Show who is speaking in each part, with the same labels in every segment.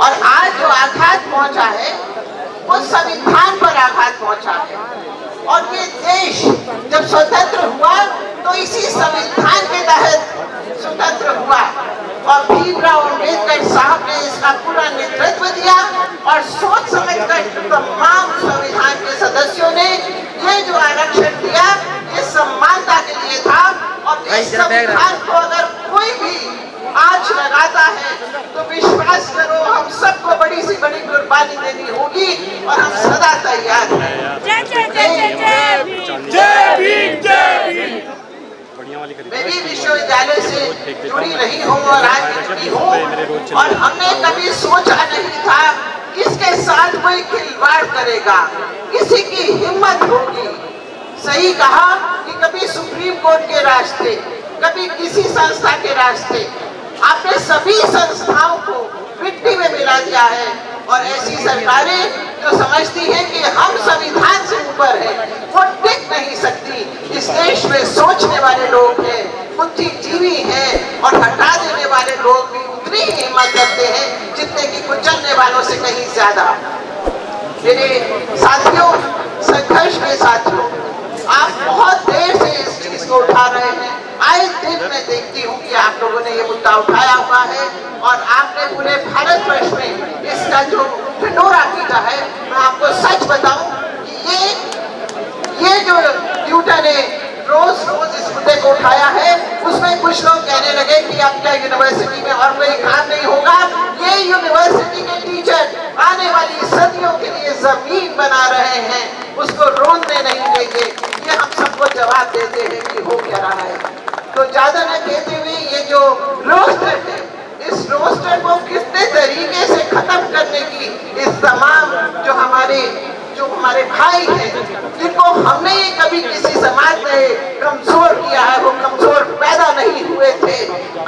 Speaker 1: और आज जो आघात पहुँचा है वो संविधान पर आघात पहुँचा है। और ये देश जब स्वतंत्र हुआ तो इसी संविधान के तहत स्वतंत्र हुआ। और भीमराव अंबेडकर साहब ने इसका पूरा नेतृत्व दिया और सोच समझ कर तमाम संविधान के सदस्यों ने ये जो आरक्षण दिया ये समानता के लिए था। और इस संविधान को अगर कोई भी आज लगाता है। तो विश्वास करो हम सबको बड़ी से बड़ी कुर्बानी देनी होगी और हम सदा तैयार हैं।
Speaker 2: जय जय जय जय जय भीम।
Speaker 3: जय भीम जय भीम।
Speaker 1: मैं भी विश्वविद्यालय से जुड़ी रही हूँ और आज भी जुड़ी हूँ और हमने कभी सोचा नहीं था किसके साथ कोई खिलवाड़ करेगा किसी की हिम्मत होगी। सही कहा कि कभी सुप्रीम कोर्ट के रास्ते कभी किसी संस्था के रास्ते आपने सभी संस्थाओं को मिट्टी में मिला दिया है। और ऐसी सरकारें जो समझती हैं कि हम संविधान से ऊपर हैं, वो टिक नहीं सकती। इस देश में सोचने वाले लोग हैं, बुद्धिजीवी हैं, और हटा देने वाले लोग भी उतनी ही हिम्मत करते हैं जितने की कुचलने वालों से कहीं ज़्यादा। मेरे साथियों, संघर्ष के साथियों, आप बहुत देर को उठा रहे हैं। आए दिन मैं देखती हूँ कि आप लोगों ने ये मुद्दा उठाया हुआ है और आपने पूरे भारत वर्ष में इसका जो ढिंडोरा पीटा है, मैं आपको सच बताऊँ ये ये जो न्यूटन ने रोज रोज इस मुद्दे को उठाया है, उसमें कुछ लोग कहने लगे कि अब क्या यूनिवर्सिटी में और कोई काम नहीं होगा। ये यूनिवर्सिटी के टीचर आने वाली सदियों के लिए ज़मीन बना रहे हैं उसको रोनने नहीं देंगे ये हम सबको जवाब देते हैं कि हो क्या रहा है। तो ज़्यादा न कहते हुए ये जो रोस्टर है, इस रोस्टर को कितने तरीके से खत्म करने की इस तमाम जो हमारे जो हमारे भाई हैं, जिनको हमने कभी किसी समाज में कमज़ोर किया है, वो कमज़ोर पैदा नहीं हुए थे,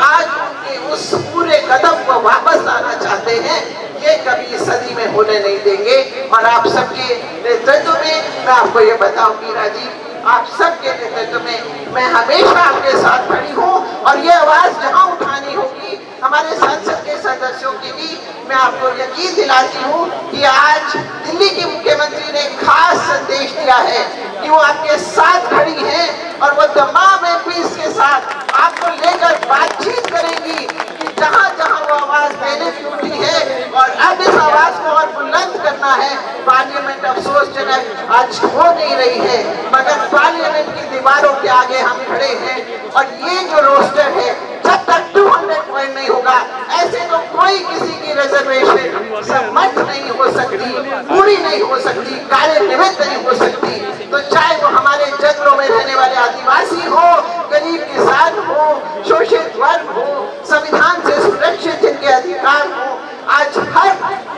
Speaker 1: आज उनके उस पूरे कदम को वापस लाना चाहते हैं, ये कभी इस सदी में होने नहीं देंगे। और आप सबके नेतृत्व में मैं आपको ये बताऊँ, मीरा जी आप सबके नेतृत्व में, मैं हमेशा आपके साथ खड़ी हूँ और ये आवाज़ जहाँ उठानी होगी। हमारे संसद के सदस्यों की भी मैं आपको यकीन दिलाती हूँ कि आज दिल्ली की मुख्यमंत्री ने खास संदेश दिया है कि वो आपके साथ खड़ी हैं और वो तमाम एम के साथ आपको लेकर बातचीत करेंगी कि जहाँ जहाँ वो आवाज़ पहले भी उठी है और अब इस आवाज़ को और बुलंद करना है। पार्लियामेंट अफसोसजनक आज हो नहीं रही है मगर पार्लियामेंट की दीवारों के आगे हम खड़े हैं। और ये जो रोस्टर है, जब तक 200 पॉइंट नहीं होगा, ऐसे तो कोई किसी की रिजर्वेशन सम्मत नहीं हो सकती, पूरी नहीं हो सकती कार्य निमित्त नहीं हो सकती। तो चाहे वो हमारे जंगलों में रहने वाले आदिवासी हो, गरीब किसान हो, शोषित वर्ग हो, संविधान से सुरक्षित जिनके अधिकार हो, आज हर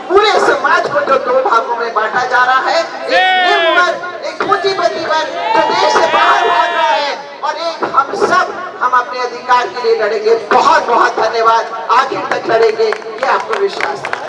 Speaker 1: पूरे समाज को जो दो भागों में बांटा जा रहा है एक निम्न वर्ग एक पूंजीपति वर्ग जो देश से बाहर भाग रहा है और एक हम सब हम अपने अधिकार के लड़ेंगे बहुत बहुत धन्यवाद। आखिर तक लड़ेंगे ये आपको विश्वास है।